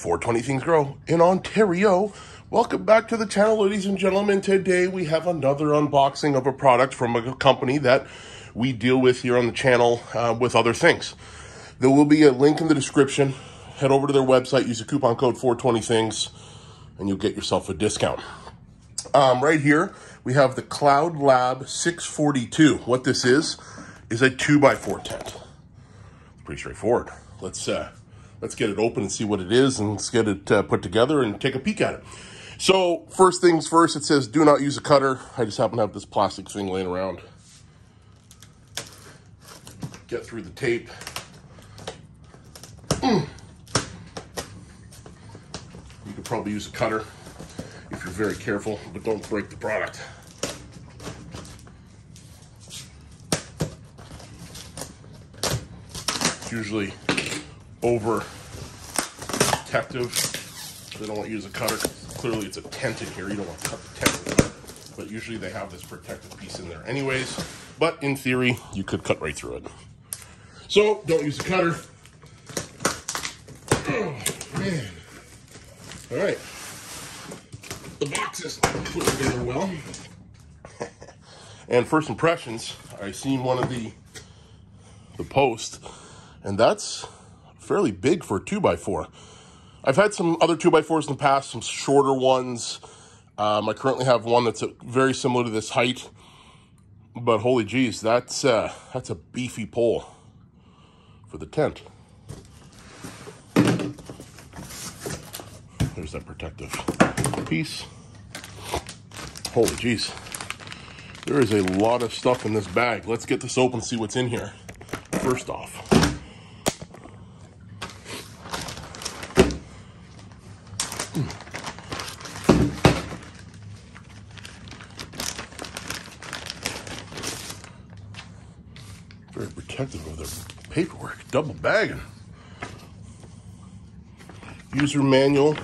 420 Things Grow in Ontario. Welcome back to the channel, ladies and gentlemen. Today we have another unboxing of a product from a company that we deal with here on the channel uh, with other things. There will be a link in the description. Head over to their website, use the coupon code 420things, and you'll get yourself a discount. Um, right here, we have the Cloud Lab 642. What this is, is a 2x4 tent. Pretty straightforward. Let's uh, let's get it open and see what it is, and let's get it uh, put together and take a peek at it. So first things first, it says do not use a cutter. I just happen to have this plastic thing laying around. Get through the tape. Mm. You could probably use a cutter if you're very careful, but don't break the product. It's usually over protective. They don't want to use a cutter. Clearly it's a tent in here. You don't want to cut the tent. But usually they have this protective piece in there anyways. But in theory, you could cut right through it. So don't use a cutter. Oh, man. All right. The box is put together well. and first impressions, I seen one of the the post, and that's fairly big for a 2x4. I've had some other 2x4s in the past, some shorter ones. Um, I currently have one that's very similar to this height, but holy jeez, that's, uh, that's a beefy pole for the tent. There's that protective piece. Holy jeez. There is a lot of stuff in this bag. Let's get this open and see what's in here. First off. Very protective of their paperwork. Double bagging. User manual.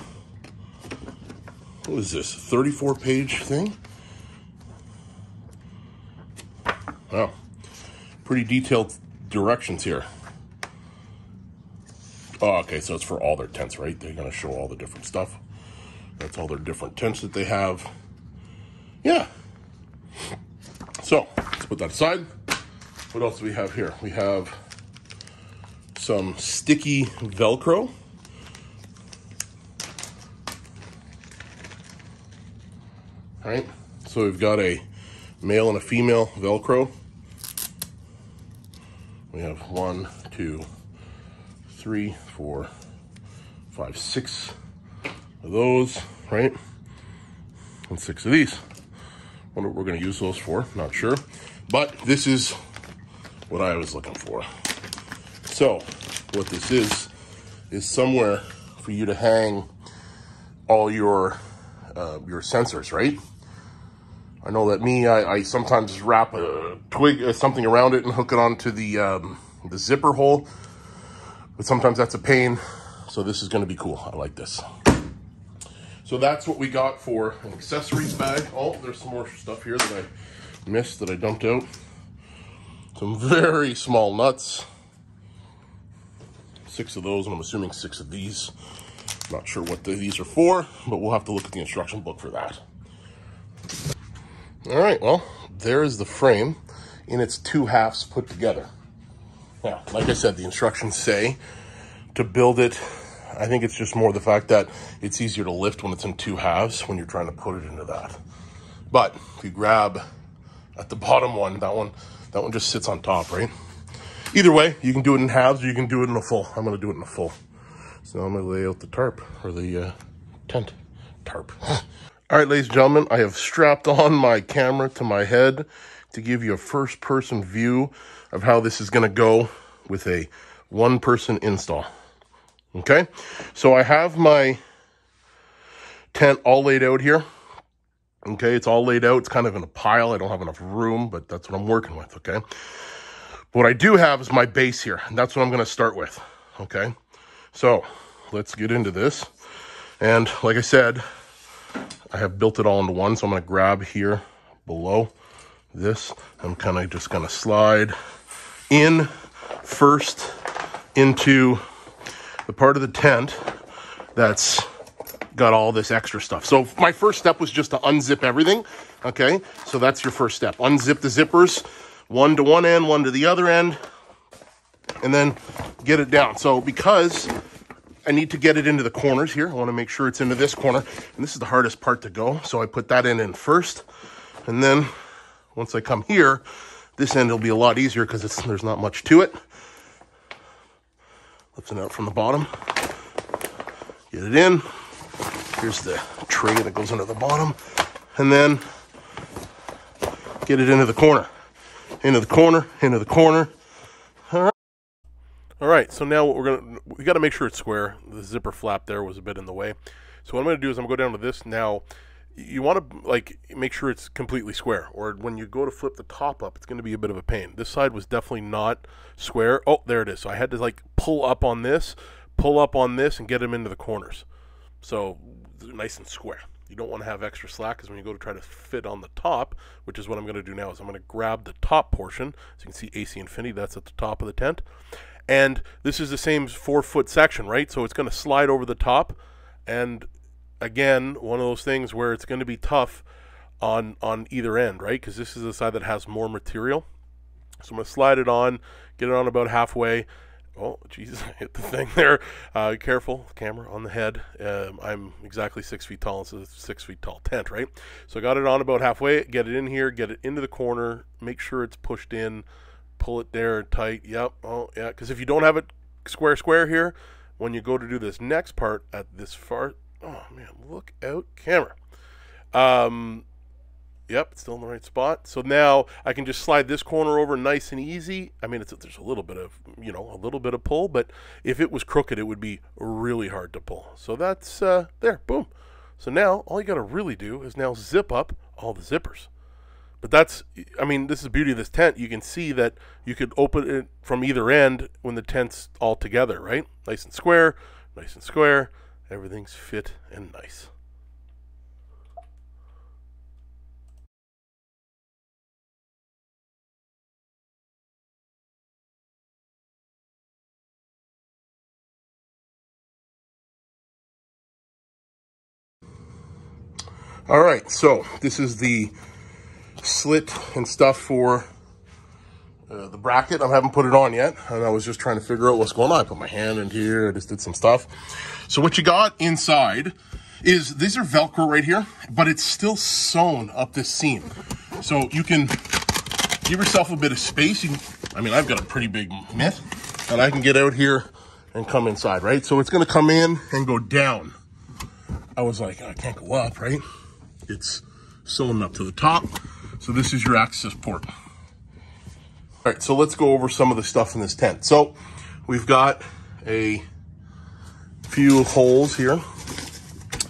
What is this? 34 page thing? Wow. Pretty detailed directions here. Oh, okay, so it's for all their tents, right? They're going to show all the different stuff. That's all their different tents that they have. Yeah. So, let's put that aside. What else do we have here? We have some sticky Velcro. All right, so we've got a male and a female Velcro. We have one, two, three, four, five, six of those, right? And six of these. Wonder what we're gonna use those for, not sure. But this is what I was looking for. So, what this is, is somewhere for you to hang all your uh, your sensors, right? I know that me, I, I sometimes wrap a twig, uh, something around it and hook it onto the, um, the zipper hole, but sometimes that's a pain. So this is gonna be cool, I like this. So that's what we got for an accessories bag. Oh, there's some more stuff here that I missed that I dumped out. Some very small nuts. Six of those, and I'm assuming six of these. Not sure what the, these are for, but we'll have to look at the instruction book for that. All right, well, there is the frame in its two halves put together. Now, like I said, the instructions say to build it, I think it's just more the fact that it's easier to lift when it's in two halves when you're trying to put it into that. But if you grab at the bottom one, that one, that one just sits on top, right? Either way, you can do it in halves or you can do it in a full. I'm gonna do it in a full. So now I'm gonna lay out the tarp or the uh, tent tarp. All right, ladies and gentlemen, I have strapped on my camera to my head to give you a first person view of how this is gonna go with a one person install. Okay, so I have my tent all laid out here. Okay, it's all laid out. It's kind of in a pile. I don't have enough room, but that's what I'm working with, okay? What I do have is my base here, and that's what I'm gonna start with, okay? So, let's get into this. And like I said, I have built it all into one, so I'm gonna grab here below this. I'm kind of just gonna slide in first into the part of the tent that's got all this extra stuff. So my first step was just to unzip everything. Okay, so that's your first step. Unzip the zippers, one to one end, one to the other end, and then get it down. So because I need to get it into the corners here, I want to make sure it's into this corner. And this is the hardest part to go. So I put that in in first. And then once I come here, this end will be a lot easier because there's not much to it. Lifting out from the bottom. Get it in. Here's the tray that goes into the bottom. And then get it into the corner. Into the corner, into the corner. All right. All right, so now what we're gonna, we gotta make sure it's square. The zipper flap there was a bit in the way. So what I'm gonna do is I'm gonna go down to this now. You wanna like make sure it's completely square or when you go to flip the top up, it's gonna be a bit of a pain. This side was definitely not square. Oh, there it is. So I had to like pull up on this, pull up on this and get them into the corners. So nice and square. You don't want to have extra slack because when you go to try to fit on the top, which is what I'm going to do now, is I'm going to grab the top portion. So you can see AC Infinity, that's at the top of the tent. And this is the same four foot section, right? So it's going to slide over the top. And again, one of those things where it's going to be tough on, on either end, right? Because this is the side that has more material. So I'm going to slide it on, get it on about halfway, Oh, Jesus, I hit the thing there. Uh, careful, camera on the head. Um, I'm exactly six feet tall. It's a six feet tall tent, right? So I got it on about halfway. Get it in here, get it into the corner, make sure it's pushed in, pull it there tight. Yep. Oh, yeah. Because if you don't have it square, square here, when you go to do this next part at this far, oh man, look out, camera. Um, Yep, it's still in the right spot. So now I can just slide this corner over nice and easy. I mean, it's, there's a little bit of, you know, a little bit of pull, but if it was crooked, it would be really hard to pull. So that's uh, there, boom. So now all you got to really do is now zip up all the zippers. But that's, I mean, this is the beauty of this tent. You can see that you could open it from either end when the tent's all together, right? Nice and square, nice and square. Everything's fit and nice. All right, so this is the slit and stuff for uh, the bracket. I haven't put it on yet, and I was just trying to figure out what's going on. I put my hand in here, I just did some stuff. So what you got inside is, these are Velcro right here, but it's still sewn up this seam. So you can give yourself a bit of space. Can, I mean, I've got a pretty big mitt, and I can get out here and come inside, right? So it's gonna come in and go down. I was like, I can't go up, right? It's sewn up to the top. So this is your access port. All right, so let's go over some of the stuff in this tent. So we've got a few holes here,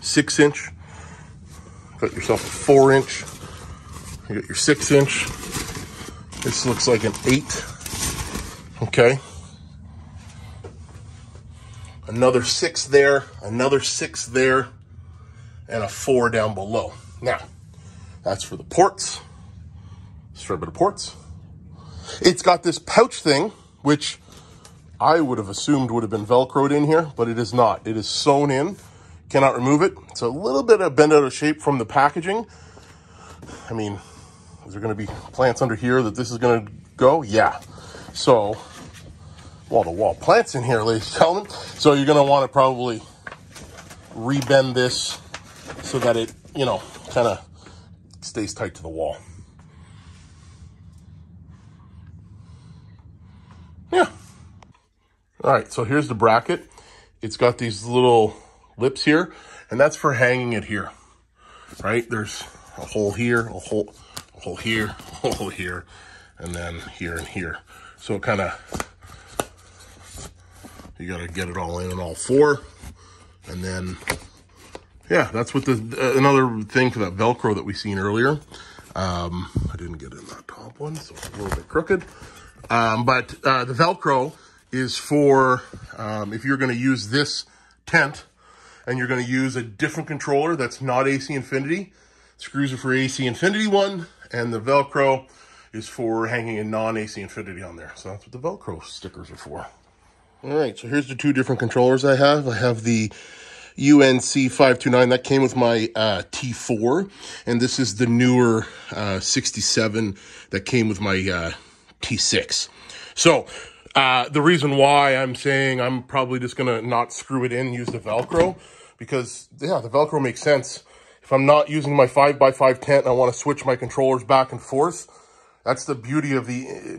six inch, got yourself a four inch, you got your six inch. This looks like an eight, okay. Another six there, another six there, and a four down below. Now, that's for the ports. Strip of ports. It's got this pouch thing, which I would have assumed would have been Velcroed in here, but it is not. It is sewn in. Cannot remove it. It's a little bit of bent out of shape from the packaging. I mean, is there going to be plants under here that this is going to go? Yeah. So, wall to wall plants in here, ladies and gentlemen. So you're going to want to probably rebend this so that it, you know, kind of stays tight to the wall. Yeah. All right, so here's the bracket. It's got these little lips here, and that's for hanging it here, right? There's a hole here, a hole, a hole here, a hole here, and then here and here. So it kind of, you got to get it all in on all four, and then yeah, that's what the, uh, another thing for that Velcro that we seen earlier. Um, I didn't get in that top one, so it's a little bit crooked. Um, but uh, the Velcro is for um, if you're going to use this tent and you're going to use a different controller that's not AC Infinity. Screws are for AC Infinity one, and the Velcro is for hanging a non-AC Infinity on there. So that's what the Velcro stickers are for. All right, so here's the two different controllers I have. I have the UNC 529. That came with my uh, T4. And this is the newer uh, 67 that came with my uh, T6. So uh, the reason why I'm saying I'm probably just going to not screw it in, use the Velcro, because, yeah, the Velcro makes sense. If I'm not using my 5x5 tent and I want to switch my controllers back and forth, that's the beauty of the,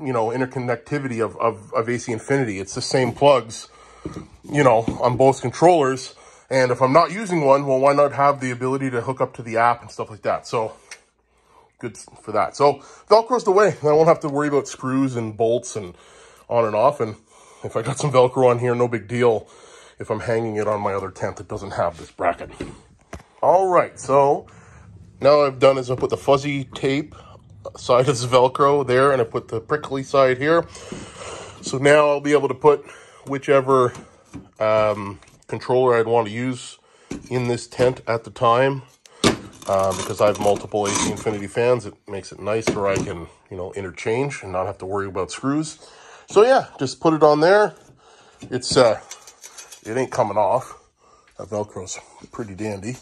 you know, interconnectivity of, of, of AC Infinity. It's the same plugs, you know, on both controllers. And if I'm not using one, well, why not have the ability to hook up to the app and stuff like that? So good for that. So Velcro's the way. I won't have to worry about screws and bolts and on and off. And if I got some Velcro on here, no big deal if I'm hanging it on my other tent that doesn't have this bracket. All right, so now I've done is I put the fuzzy tape side of the Velcro there, and I put the prickly side here. So now I'll be able to put whichever um, controller I'd want to use in this tent at the time. Uh, because I have multiple AC Infinity fans, it makes it nice where I can, you know, interchange and not have to worry about screws. So yeah, just put it on there. It's, uh, it ain't coming off. That Velcro's pretty dandy.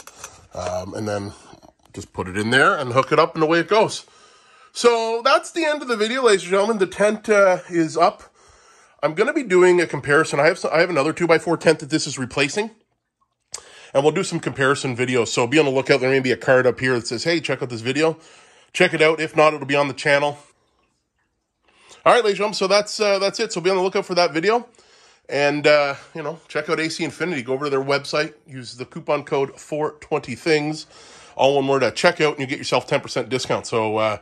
Um, and then just put it in there and hook it up and away it goes. So that's the end of the video, ladies and gentlemen. The tent uh, is up. I'm going to be doing a comparison. I have some, I have another 2x4 tent that this is replacing. And we'll do some comparison videos. So be on the lookout. There may be a card up here that says, hey, check out this video. Check it out. If not, it'll be on the channel. All right, ladies and gentlemen. So that's, uh, that's it. So be on the lookout for that video. And, uh, you know, check out AC Infinity. Go over to their website. Use the coupon code 420things, all one word at checkout, and you get yourself 10% discount. So uh,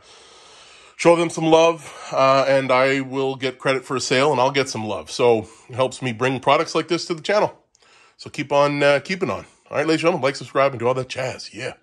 show them some love, uh, and I will get credit for a sale, and I'll get some love. So it helps me bring products like this to the channel. So keep on uh, keeping on. All right, ladies and gentlemen, like, subscribe, and do all that jazz. Yeah.